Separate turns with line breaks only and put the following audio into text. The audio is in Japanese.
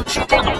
一つだの